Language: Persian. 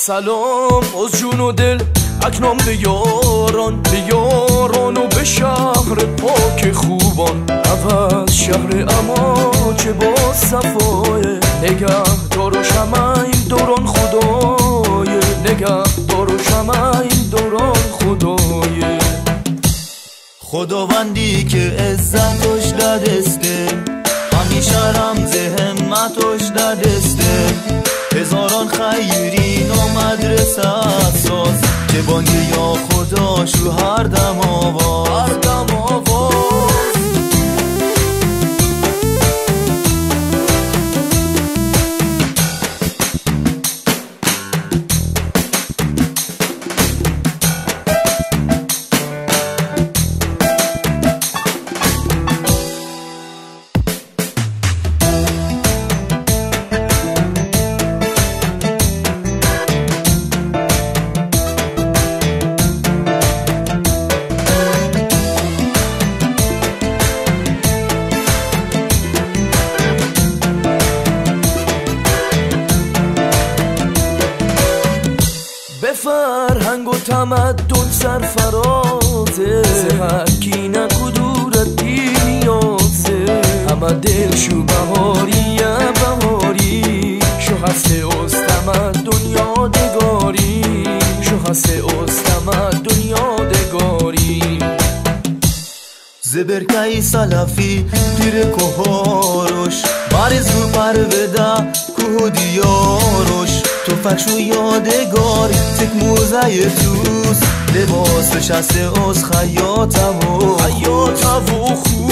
سلام از جون و دل اکنام به یاران به یاران و به شهر پاک خوبان. اول شهر اما چه با صفای نگه دار و شمع این دوران خدای. نگه دار و شمع این دوران خدای. خداوندی که عزتش دسته همیشه که یا خدا شو هر دم آواز فرهنگ و تمدن سرفرازه. هر کی نکدورت نیازه. همه دل شو بهاری بهاری. شو هست از تمدن یادگاری شو هست از تمدن یادگاری زبرکای سلفی پیر کوهاروش بارزو پرودا کوه دیاروش تو فکش و یادگاری. تک موزه توست لباس شسته از خیاتم و خیاتم و خود